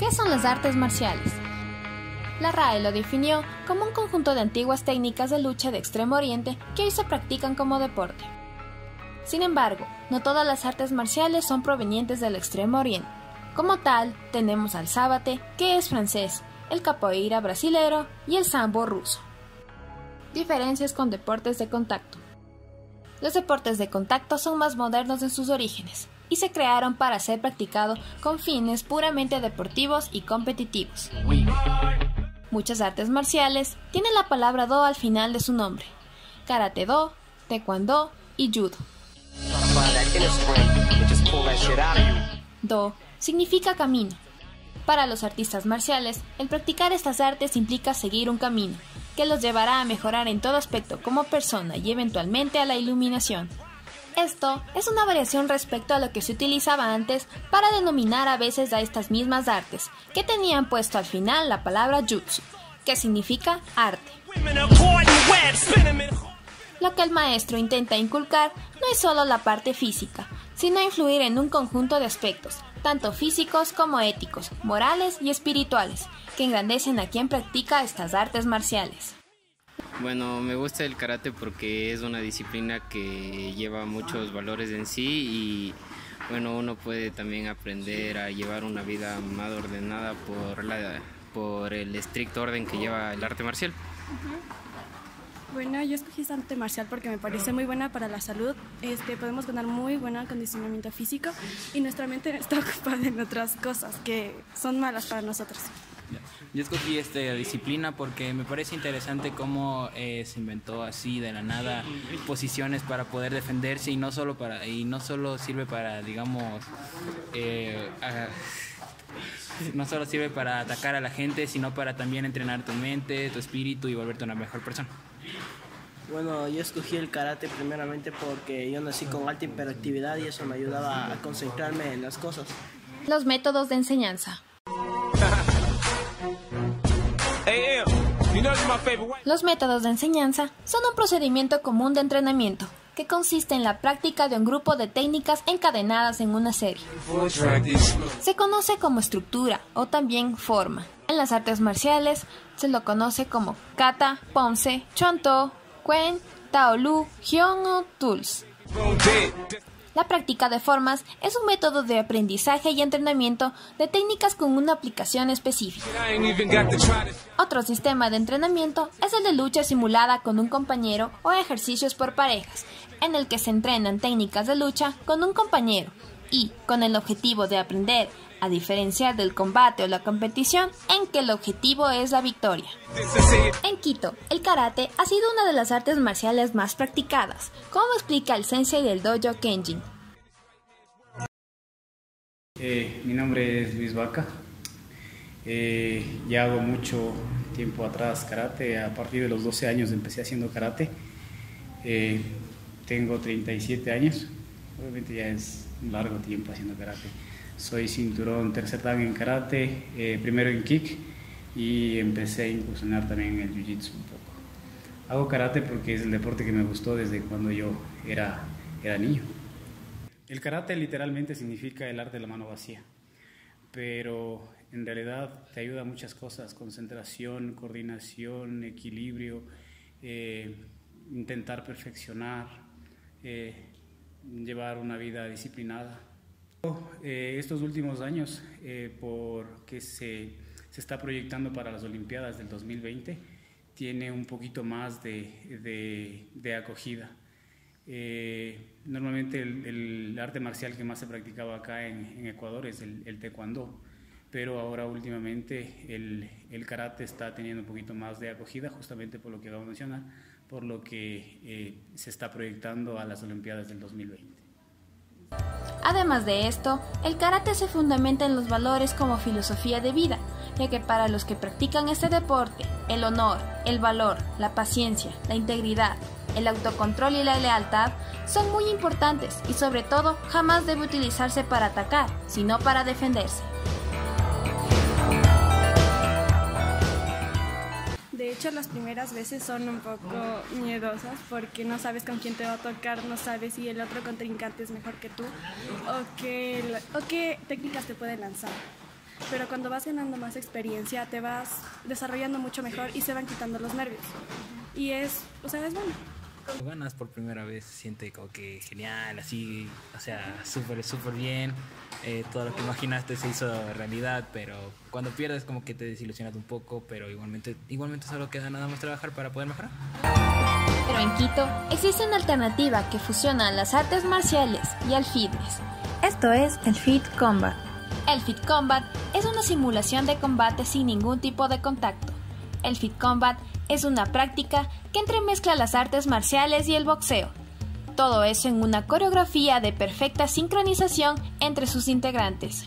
¿Qué son las artes marciales? La RAE lo definió como un conjunto de antiguas técnicas de lucha de Extremo Oriente que hoy se practican como deporte. Sin embargo, no todas las artes marciales son provenientes del Extremo Oriente. Como tal, tenemos al sábate, que es francés, el capoeira brasilero y el sambo ruso. Diferencias con deportes de contacto. Los deportes de contacto son más modernos en sus orígenes y se crearon para ser practicado con fines puramente deportivos y competitivos. Muchas artes marciales tienen la palabra do al final de su nombre. Karate do, taekwondo y judo. Do significa camino. Para los artistas marciales, el practicar estas artes implica seguir un camino, que los llevará a mejorar en todo aspecto como persona y eventualmente a la iluminación. Esto es una variación respecto a lo que se utilizaba antes para denominar a veces a estas mismas artes, que tenían puesto al final la palabra jutsu, que significa arte. Lo que el maestro intenta inculcar no es solo la parte física, sino influir en un conjunto de aspectos, tanto físicos como éticos, morales y espirituales, que engrandecen a quien practica estas artes marciales. Bueno, me gusta el karate porque es una disciplina que lleva muchos valores en sí y bueno, uno puede también aprender a llevar una vida más ordenada por, la, por el estricto orden que lleva el arte marcial. Bueno, yo escogí esta arte marcial porque me parece muy buena para la salud. Este, podemos ganar muy buen acondicionamiento físico y nuestra mente está ocupada en otras cosas que son malas para nosotros. Yo escogí esta disciplina porque me parece interesante cómo eh, se inventó así de la nada posiciones para poder defenderse y no solo para y no solo sirve para digamos eh, no solo sirve para atacar a la gente sino para también entrenar tu mente tu espíritu y volverte una mejor persona. Bueno, yo escogí el karate primeramente porque yo nací con alta hiperactividad y eso me ayudaba a concentrarme en las cosas. Los métodos de enseñanza. Los métodos de enseñanza son un procedimiento común de entrenamiento que consiste en la práctica de un grupo de técnicas encadenadas en una serie. Se conoce como estructura o también forma. En las artes marciales se lo conoce como kata, ponce, chonto, kuen, taolu, hyong o tools. La práctica de formas es un método de aprendizaje y entrenamiento de técnicas con una aplicación específica. Otro sistema de entrenamiento es el de lucha simulada con un compañero o ejercicios por parejas, en el que se entrenan técnicas de lucha con un compañero y con el objetivo de aprender a diferenciar del combate o la competición en que el objetivo es la victoria. En Quito, el karate ha sido una de las artes marciales más practicadas, como explica el sensei del dojo Kenjin. Eh, mi nombre es Luis Vaca. Eh, ya hago mucho tiempo atrás karate. A partir de los 12 años empecé haciendo karate. Eh, tengo 37 años. Obviamente ya es un largo tiempo haciendo karate. Soy cinturón tercer dan en karate, eh, primero en kick y empecé a incursionar también en el jiu-jitsu un poco. Hago karate porque es el deporte que me gustó desde cuando yo era, era niño. El karate literalmente significa el arte de la mano vacía, pero en realidad te ayuda a muchas cosas, concentración, coordinación, equilibrio, eh, intentar perfeccionar, eh, llevar una vida disciplinada. Eh, estos últimos años, eh, porque se, se, está proyectando para las Olimpiadas del 2020, tiene un poquito más de, de, acogida. Eh, normalmente el, arte marcial que más se practicaba acá en, Ecuador es el, el, taekwondo, pero ahora últimamente el, el, karate está teniendo un poquito más de acogida, justamente por lo que acabo de mencionar, por lo que eh, se está proyectando a las Olimpiadas del 2020. Además de esto, el karate se fundamenta en los valores como filosofía de vida, ya que para los que practican este deporte, el honor, el valor, la paciencia, la integridad, el autocontrol y la lealtad son muy importantes y sobre todo jamás debe utilizarse para atacar, sino para defenderse. De hecho, las primeras veces son un poco miedosas porque no sabes con quién te va a tocar, no sabes si el otro contrincante es mejor que tú o qué, o qué técnicas te puede lanzar. pero cuando vas ganando más experiencia te vas desarrollando mucho mejor y se van quitando los nervios. Y es, o sea, es bueno. Cuando ganas por primera vez se siente como que genial, así, o sea, súper, súper bien. Eh, todo lo que imaginaste se hizo realidad, pero cuando pierdes como que te desilusionas un poco, pero igualmente, igualmente solo queda nada más trabajar para poder mejorar. Pero en Quito existe una alternativa que fusiona las artes marciales y el fitness. Esto es el Fit Combat. El Fit Combat es una simulación de combate sin ningún tipo de contacto. El Fit Combat es una práctica que entremezcla las artes marciales y el boxeo. Todo eso en una coreografía de perfecta sincronización entre sus integrantes.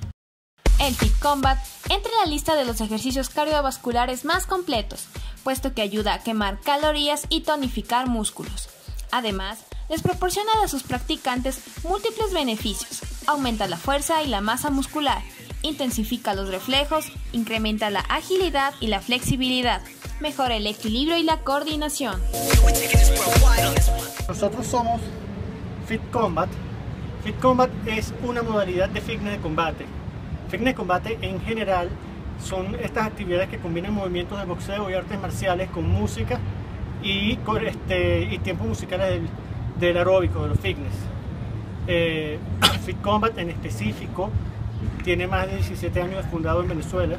El Fit Combat entra en la lista de los ejercicios cardiovasculares más completos, puesto que ayuda a quemar calorías y tonificar músculos. Además, les proporciona a sus practicantes múltiples beneficios. Aumenta la fuerza y la masa muscular, intensifica los reflejos, incrementa la agilidad y la flexibilidad, mejora el equilibrio y la coordinación. Nosotros somos Fit Combat. Fit Combat es una modalidad de fitness de combate. Fitness de combate en general son estas actividades que combinan movimientos de boxeo y artes marciales con música y, con este, y tiempos musicales del, del aeróbico, de los fitness. Eh, Fit Combat en específico tiene más de 17 años fundado en Venezuela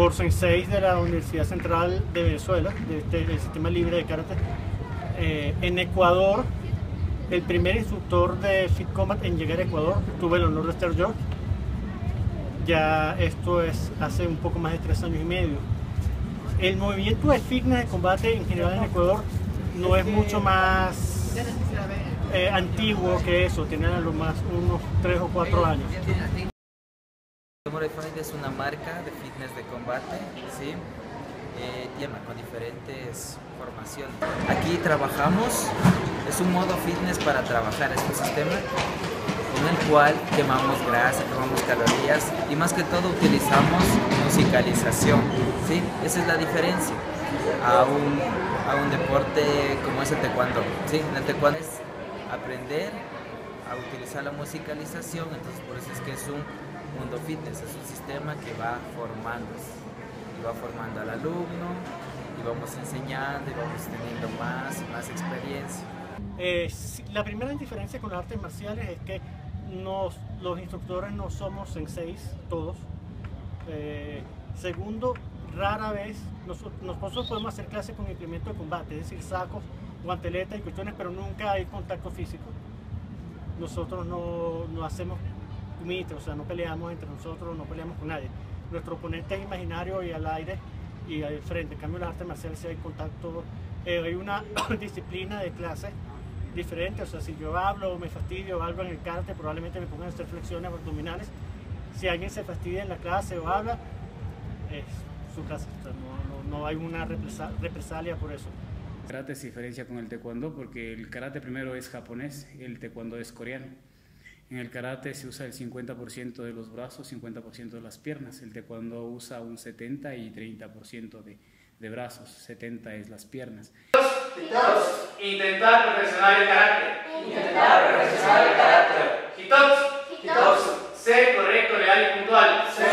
por de la Universidad Central de Venezuela, de del Sistema Libre de Karate. Eh, en Ecuador, el primer instructor de Fit Combat en llegar a Ecuador, tuve el honor de estar yo. Ya esto es hace un poco más de tres años y medio. El movimiento de fitness de combate en general en Ecuador no es mucho más eh, antiguo que eso, tiene a lo más unos tres o cuatro años. Modified es una marca de fitness de combate, ¿sí? Eh, tiene con diferentes formaciones. Aquí trabajamos, es un modo fitness para trabajar este sistema en el cual quemamos grasa, quemamos calorías y más que todo utilizamos musicalización, ¿sí? Esa es la diferencia a un, a un deporte como es el taekwondo, ¿sí? El taekwondo es aprender a utilizar la musicalización, entonces por eso es que es un mundo fitness, es un sistema que va formando, y va formando al alumno, y vamos enseñando, y vamos teniendo más y más experiencia. Eh, la primera diferencia con las artes marciales es que nos, los instructores no somos senseis, todos. Eh, segundo, rara vez nosotros podemos hacer clases con implemento de combate, es decir, sacos, guanteletas y cuestiones, pero nunca hay contacto físico. Nosotros no, no hacemos o sea, no peleamos entre nosotros, no peleamos con nadie. Nuestro oponente es imaginario y al aire y al frente. En cambio, en las artes marciales hay contacto, eh, hay una disciplina de clase diferente. O sea, si yo hablo o me fastidio o algo en el karate, probablemente me pongan a hacer flexiones abdominales. Si alguien se fastidia en la clase o habla, es su clase. no, no, hay una represalia por eso. Karate se diferencia con el taekwondo porque el karate primero es japonés, el taekwondo es coreano. En el karate se usa el 50% de los brazos, 50% de las piernas. El taekwondo usa un 70 y 30% de, de brazos, 70 es las piernas. Intentar perfeccionar el carácter. Intentar perfeccionar el carácter. Hitots. Hitots. Sé correcto, leal y puntual. Sé